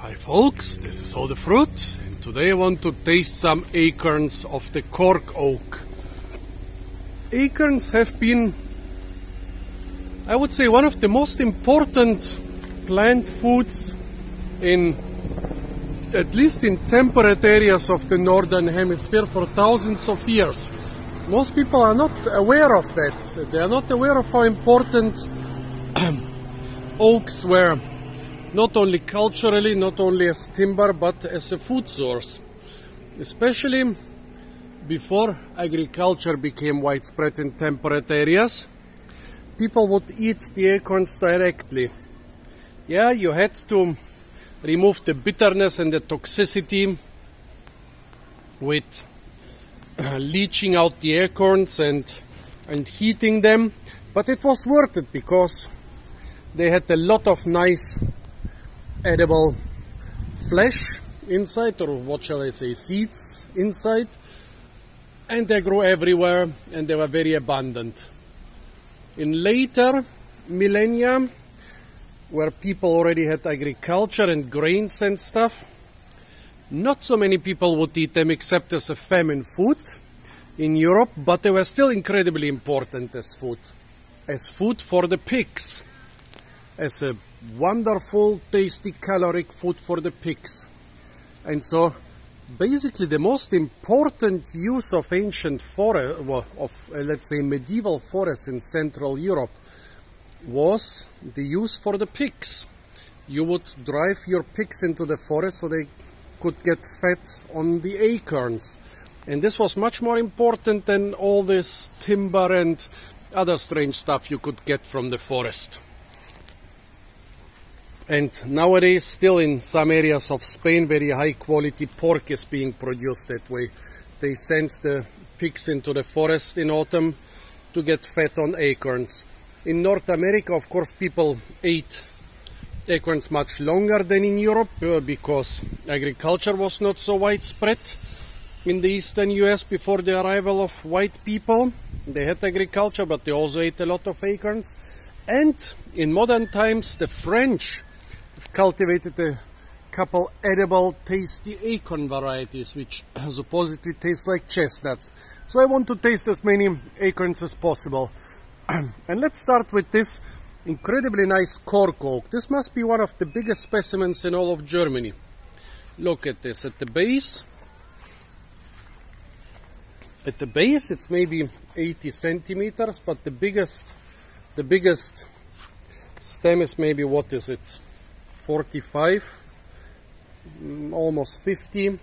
Hi folks, this is All the Fruit and today I want to taste some acorns of the cork oak. Acorns have been, I would say, one of the most important plant foods in at least in temperate areas of the northern hemisphere for thousands of years. Most people are not aware of that. They are not aware of how important oaks were not only culturally, not only as timber, but as a food source. Especially before agriculture became widespread in temperate areas, people would eat the acorns directly. Yeah, you had to remove the bitterness and the toxicity with leaching out the acorns and and heating them but it was worth it because they had a lot of nice edible flesh inside or what shall I say seeds inside and they grow everywhere and they were very abundant. In later millennia where people already had agriculture and grains and stuff not so many people would eat them except as a famine food in Europe but they were still incredibly important as food as food for the pigs as a wonderful, tasty, caloric food for the pigs. And so, basically, the most important use of ancient forest, of uh, let's say medieval forests in Central Europe, was the use for the pigs. You would drive your pigs into the forest so they could get fed on the acorns. And this was much more important than all this timber and other strange stuff you could get from the forest. And nowadays, still in some areas of Spain, very high quality pork is being produced that way. They send the pigs into the forest in autumn to get fed on acorns. In North America, of course, people ate acorns much longer than in Europe uh, because agriculture was not so widespread in the eastern US before the arrival of white people. They had agriculture, but they also ate a lot of acorns. And in modern times, the French cultivated a couple edible tasty acorn varieties which supposedly taste like chestnuts. So I want to taste as many acorns as possible. and let's start with this incredibly nice cork oak. This must be one of the biggest specimens in all of Germany. Look at this at the base. At the base it's maybe 80 centimeters, but the biggest the biggest stem is maybe what is it 45 mm, almost 50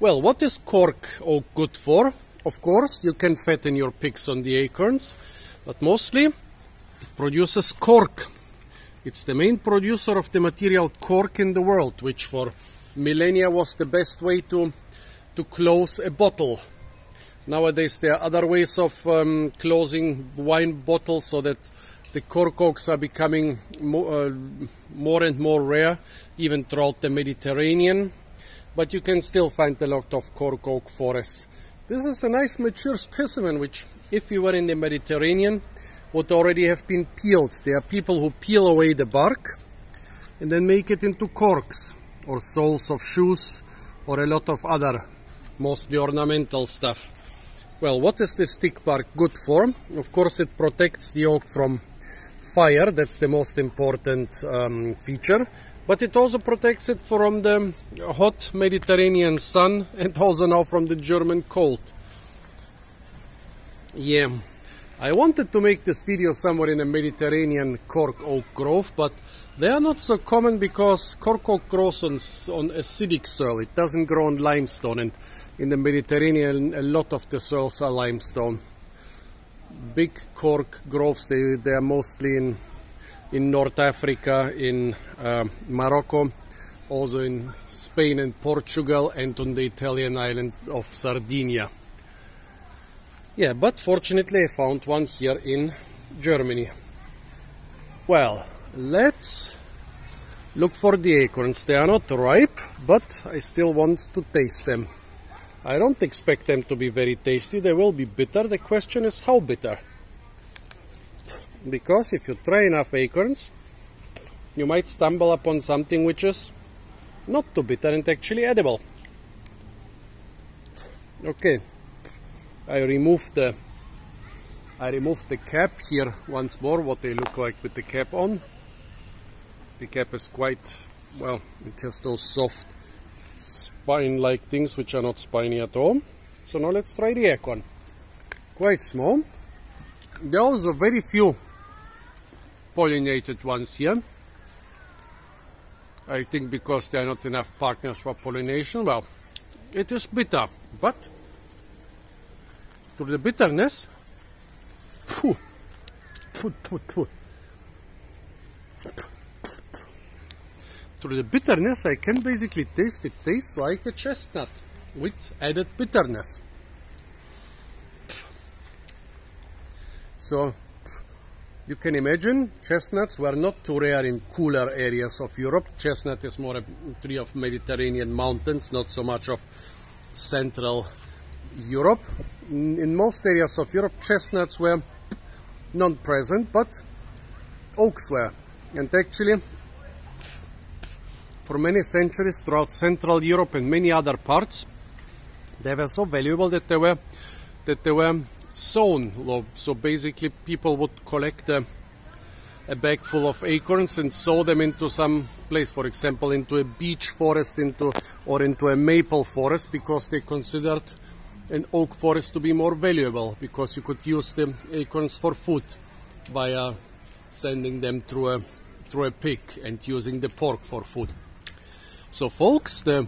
well what is cork oak good for? Of course you can fatten your pigs on the acorns but mostly it produces cork. It's the main producer of the material cork in the world which for millennia was the best way to to close a bottle. Nowadays there are other ways of um, closing wine bottles so that the cork oaks are becoming more, uh, more and more rare even throughout the Mediterranean but you can still find a lot of cork oak forests. This is a nice mature specimen which if you were in the Mediterranean would already have been peeled. There are people who peel away the bark and then make it into corks or soles of shoes or a lot of other mostly ornamental stuff. Well, what is the stick bark good for? Of course it protects the oak from fire, that's the most important um, feature. But it also protects it from the hot Mediterranean sun and also now from the German cold. Yeah, I wanted to make this video somewhere in a Mediterranean cork oak grove, but they are not so common because cork oak grows on, on acidic soil. It doesn't grow on limestone and in the Mediterranean a lot of the soils are limestone big cork groves. They, they are mostly in, in North Africa, in uh, Morocco, also in Spain and Portugal, and on the Italian island of Sardinia. Yeah, but fortunately I found one here in Germany. Well, let's look for the acorns. They are not ripe, but I still want to taste them. I don't expect them to be very tasty. They will be bitter. The question is how bitter. Because if you try enough acorns, you might stumble upon something which is not too bitter and actually edible. Okay, I remove the I remove the cap here once more, what they look like with the cap on. The cap is quite, well, it has those soft spine-like things which are not spiny at all. So now let's try the acorn. Quite small. There are also very few pollinated ones here. I think because there are not enough partners for pollination. Well, it is bitter, but to the bitterness, phew, phew, phew, phew. Through the bitterness I can basically taste it tastes like a chestnut with added bitterness. So you can imagine chestnuts were not too rare in cooler areas of Europe. Chestnut is more a tree of Mediterranean mountains, not so much of Central Europe. Mm, in most areas of Europe, chestnuts were not present, but oaks were. And actually, for many centuries throughout Central Europe and many other parts, they were so valuable that they were that they were sown. So basically, people would collect a, a bag full of acorns and sow them into some place, for example, into a beech forest, into or into a maple forest, because they considered an oak forest to be more valuable because you could use the acorns for food by sending them through a through a pig and using the pork for food. So folks, the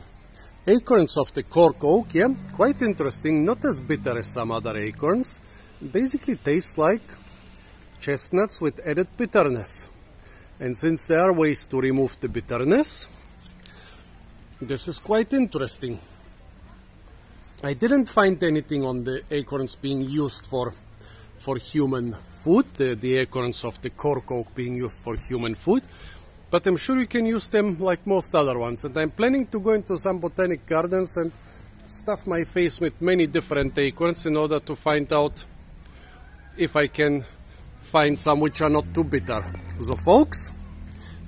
acorns of the cork oak, yeah, quite interesting, not as bitter as some other acorns. Basically tastes like chestnuts with added bitterness. And since there are ways to remove the bitterness, this is quite interesting. I didn't find anything on the acorns being used for for human food, the, the acorns of the cork oak being used for human food but I'm sure you can use them like most other ones. And I'm planning to go into some botanic gardens and stuff my face with many different acorns in order to find out if I can find some which are not too bitter. So folks,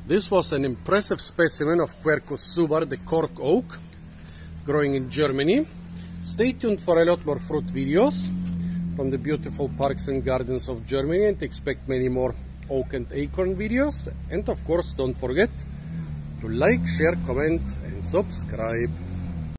this was an impressive specimen of Quercus suber, the cork oak, growing in Germany. Stay tuned for a lot more fruit videos from the beautiful parks and gardens of Germany and expect many more oak and acorn videos. And of course don't forget to like share comment and subscribe